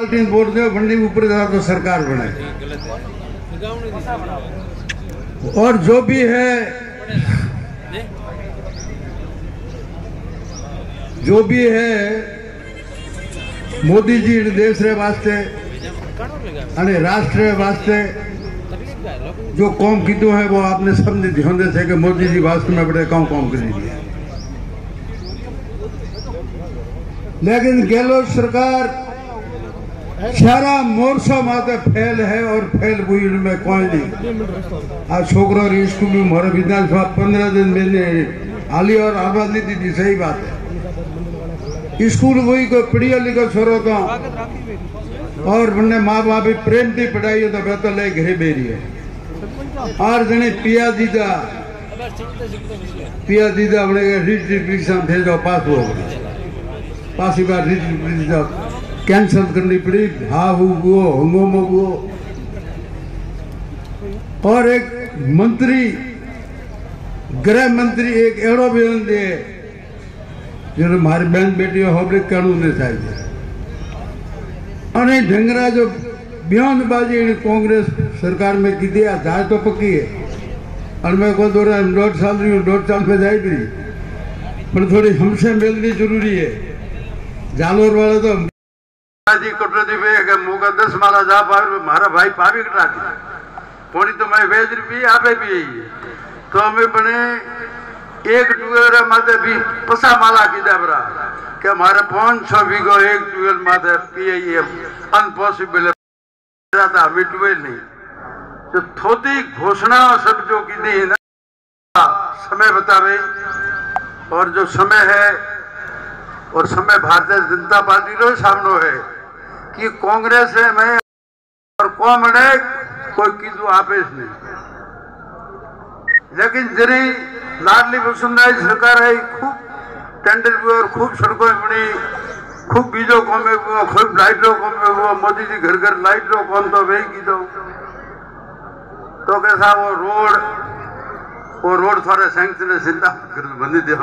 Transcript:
Party बोल दो बंडी ऊपर जा तो सरकार बने और जो भी है जो भी है मोदी जी देश रे वास्ते અને રાષ્ટ્ર વાસ્તે जो कौम कीधो है वो आपने समझ ध्यान दे से कि मोदी जी वास्तव में बड़े कौन कौम कर दिए लेकिन गहलोत सरकार सारा मोरसो माते फैल है और फैल हुई इनमें कोई नहीं। आज छोकरा री स्कूल में हमारे विधानसभा पंद्रह दिन मैंने हाली और आबाद दी, सही बात है। स्कूल वही कोई पढ़िया लिखा छोरो तो और उन्हें माँ बाप भी प्रेम थी पढ़ाई तो बेहतर ले घरे बेरी है। और जने पिया दीदा पिया दीदा अपने रिट रिप्रीशन भेजो, पास हो पासी बार रिट रिप्रीशन कैंसिल करनी पड़ी हा हुओ हंगोम हुओ और एक मंत्री गृह मंत्री एक एड़ो बयान दे जो मारी बहन बेटी होबड़े कानून ने चाहिए અને ઢંગરા જો બયાનબાજી એની કોંગ્રેસ सरकार में की दिया जाए तो पक्की है और मैं को दो दौड़ साल रही हूँ दौड़ साल में जाए भी पर थोड़ी हमसे मिलनी जरूरी है जालोर वाले तो जी कटोती पे કે મુકા દસ મારા જા પાવે મારા ભાઈ પાવી કટા દી પોણી તો મેં વેજ રૂપી આપે भी તો અમે બને એક ટુવેરા માથે भी પસા માલા કીધા બરા કે મારે પાંચ છ વીઘો એક ટ્યુબવેલ માથે પીએ अनपॉसिबल है था अभी ट्यूबवेल नहीं जो थोड़ी घोषणा सब जो की दी ना समय बतावे और जो समय है और समय भारतीय जनता पार्टी रो सामनो है कि कांग्रेस है, मैं और कौन ने कोई कीधु आपेश नहीं। लेकिन जरी लाडली वसुंधरा सरकार है, खूब टेंडर भी और खूब सड़कों बनी, खूब बीजो कमे हुआ खूब लाइटो कमे हुआ मोदी जी घर घर लाइटो कौन तो वही की दो तो कैसा वो रोड वो रोड थोड़े सैंक्शन सिद्धा बंदी दे